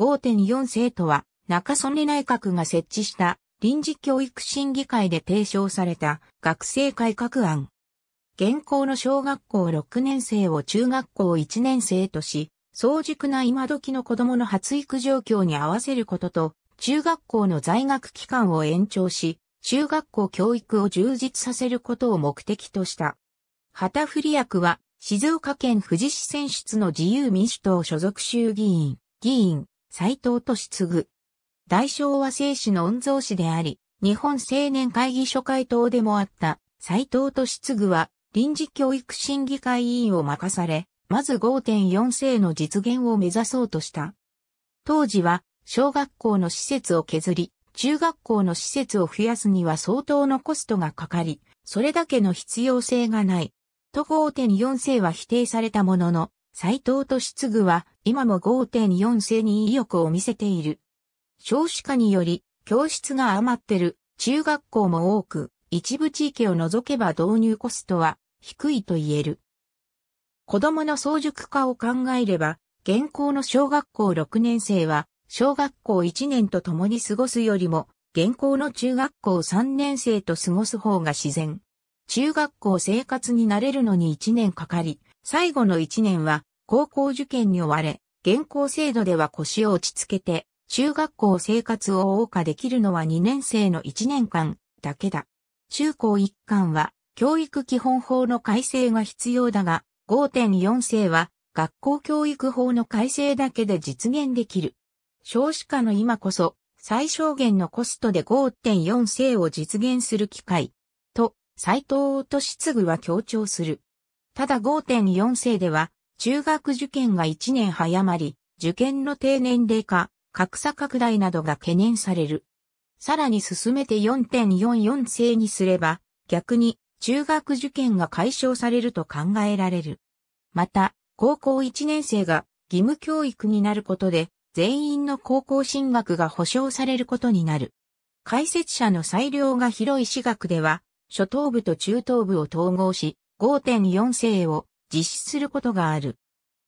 5.4世とは中曽根内閣が設置した臨時教育審議会で提唱された学生改革案。現行の小学校6年生を中学校1年生とし、早熟な今時の子供の発育状況に合わせることと、中学校の在学期間を延長し、中学校教育を充実させることを目的とした。旗振り役は、静岡県富士市選出の自由民主党所属衆議院、議員、斎藤俊次。大昭和製紙の御曹司であり、日本青年会議所会頭でもあった斎藤俊次は臨時教育審議会委員を任され、まず5.4世の実現を目指そうとした。当時は小学校の施設を削り、中学校の施設を増やすには相当のコストがかかり、それだけの必要性がない。と5.4世は否定されたものの、斎藤俊次は今も5.4世に意欲を見せている。少子化により教室が余ってる中学校も多く、一部地域を除けば導入コストは低いと言える。子供の早熟化を考えれば、現行の小学校6年生は、小学校1年と共に過ごすよりも、現行の中学校3年生と過ごす方が自然。中学校生活に慣れるのに1年かかり、最後の1年は高校受験に追われ、現行制度では腰を落ち着けて、中学校生活を謳歌できるのは2年生の1年間だけだ。中高一貫は教育基本法の改正が必要だが、5.4世は学校教育法の改正だけで実現できる。少子化の今こそ最小限のコストで5.4世を実現する機会と斎藤俊次は強調する。ただ5.4世では中学受験が1年早まり、受験の低年齢化、格差拡大などが懸念される。さらに進めて4.44世にすれば、逆に中学受験が解消されると考えられる。また、高校1年生が義務教育になることで、全員の高校進学が保障されることになる。解説者の裁量が広い私学では、初等部と中等部を統合し、5.4世を実施することがある。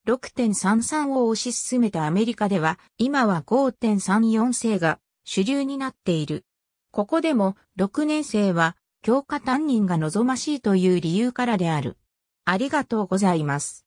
6.33を推し進めたアメリカでは、今は5.34世が主流になっている。ここでも6年生は教科担任が望ましいという理由からである。ありがとうございます。